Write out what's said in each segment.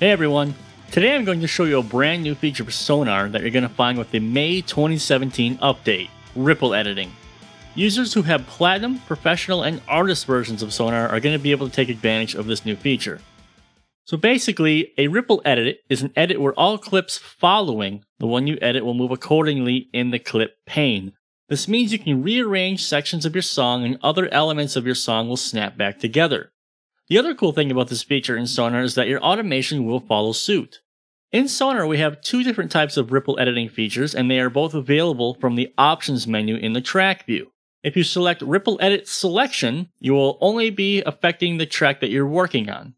Hey everyone, today I'm going to show you a brand new feature for Sonar that you're going to find with the May 2017 update, Ripple Editing. Users who have Platinum, Professional, and Artist versions of Sonar are going to be able to take advantage of this new feature. So basically, a ripple edit is an edit where all clips following the one you edit will move accordingly in the clip pane. This means you can rearrange sections of your song and other elements of your song will snap back together. The other cool thing about this feature in Sonar is that your automation will follow suit. In Sonar, we have two different types of ripple editing features, and they are both available from the options menu in the track view. If you select Ripple Edit Selection, you will only be affecting the track that you're working on.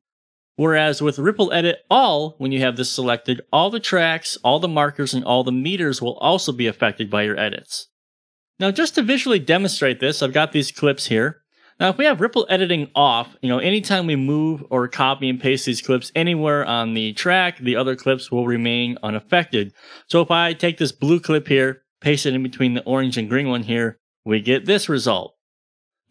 Whereas with Ripple Edit All, when you have this selected, all the tracks, all the markers, and all the meters will also be affected by your edits. Now just to visually demonstrate this, I've got these clips here. Now if we have ripple editing off, you know, anytime we move or copy and paste these clips anywhere on the track, the other clips will remain unaffected. So if I take this blue clip here, paste it in between the orange and green one here, we get this result.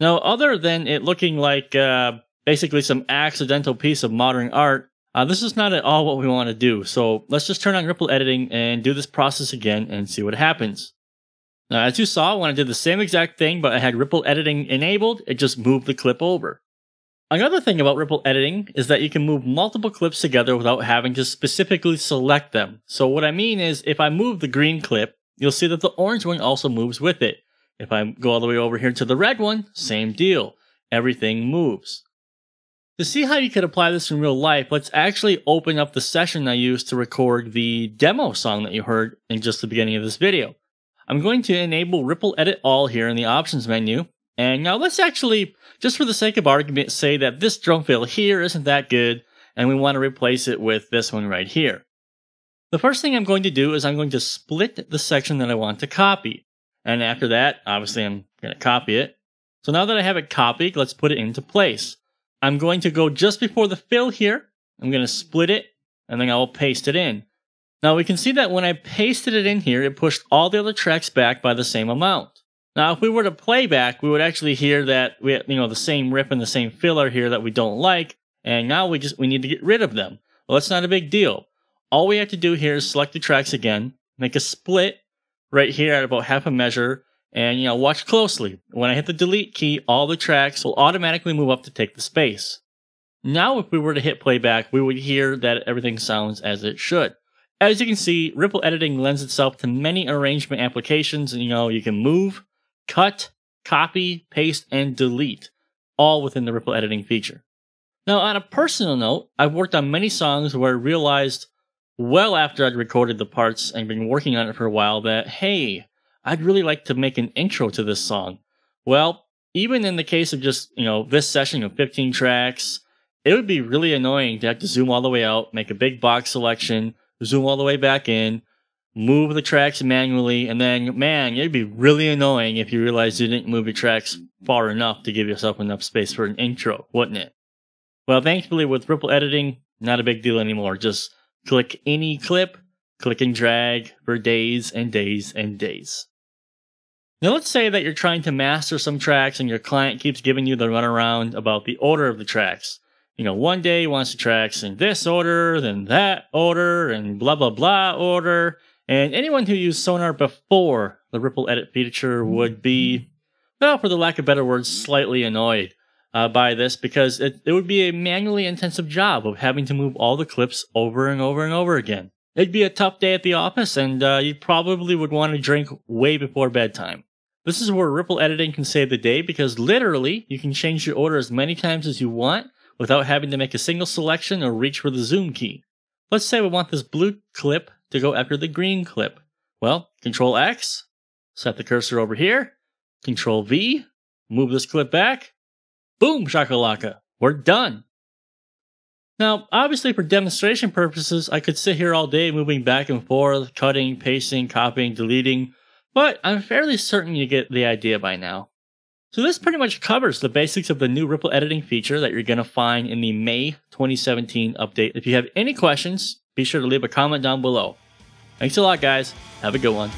Now other than it looking like uh, basically some accidental piece of modern art, uh, this is not at all what we want to do. So let's just turn on ripple editing and do this process again and see what happens. Now, as you saw, when I did the same exact thing, but I had ripple editing enabled, it just moved the clip over. Another thing about ripple editing is that you can move multiple clips together without having to specifically select them. So what I mean is, if I move the green clip, you'll see that the orange one also moves with it. If I go all the way over here to the red one, same deal. Everything moves. To see how you could apply this in real life, let's actually open up the session I used to record the demo song that you heard in just the beginning of this video. I'm going to enable Ripple Edit All here in the options menu. And now let's actually, just for the sake of argument, say that this drum fill here isn't that good, and we want to replace it with this one right here. The first thing I'm going to do is I'm going to split the section that I want to copy. And after that, obviously I'm going to copy it. So now that I have it copied, let's put it into place. I'm going to go just before the fill here. I'm going to split it and then I will paste it in. Now we can see that when I pasted it in here, it pushed all the other tracks back by the same amount. Now if we were to play back, we would actually hear that we have, you know, the same rip and the same filler here that we don't like, and now we just, we need to get rid of them. Well, that's not a big deal. All we have to do here is select the tracks again, make a split right here at about half a measure, and you know, watch closely. When I hit the delete key, all the tracks will automatically move up to take the space. Now if we were to hit playback, we would hear that everything sounds as it should. As you can see, ripple editing lends itself to many arrangement applications, and you know, you can move, cut, copy, paste, and delete, all within the ripple editing feature. Now, on a personal note, I've worked on many songs where I realized well after I'd recorded the parts and been working on it for a while that, hey, I'd really like to make an intro to this song. Well, even in the case of just, you know, this session of 15 tracks, it would be really annoying to have to zoom all the way out, make a big box selection, zoom all the way back in, move the tracks manually, and then, man, it'd be really annoying if you realized you didn't move your tracks far enough to give yourself enough space for an intro, wouldn't it? Well, thankfully, with ripple editing, not a big deal anymore. Just click any clip, click and drag for days and days and days. Now, let's say that you're trying to master some tracks and your client keeps giving you the runaround about the order of the tracks. You know, one day he wants the tracks in this order, then that order, and blah blah blah order. And anyone who used Sonar before the Ripple Edit feature would be, well, for the lack of better words, slightly annoyed uh, by this because it, it would be a manually intensive job of having to move all the clips over and over and over again. It'd be a tough day at the office, and uh, you probably would want to drink way before bedtime. This is where ripple editing can save the day because literally you can change your order as many times as you want without having to make a single selection or reach for the zoom key. Let's say we want this blue clip to go after the green clip. Well, Control X, set the cursor over here, Control V, move this clip back, boom shakalaka, we're done. Now, obviously for demonstration purposes, I could sit here all day moving back and forth, cutting, pasting, copying, deleting, but I'm fairly certain you get the idea by now. So this pretty much covers the basics of the new ripple editing feature that you're going to find in the May 2017 update. If you have any questions, be sure to leave a comment down below. Thanks a lot, guys. Have a good one.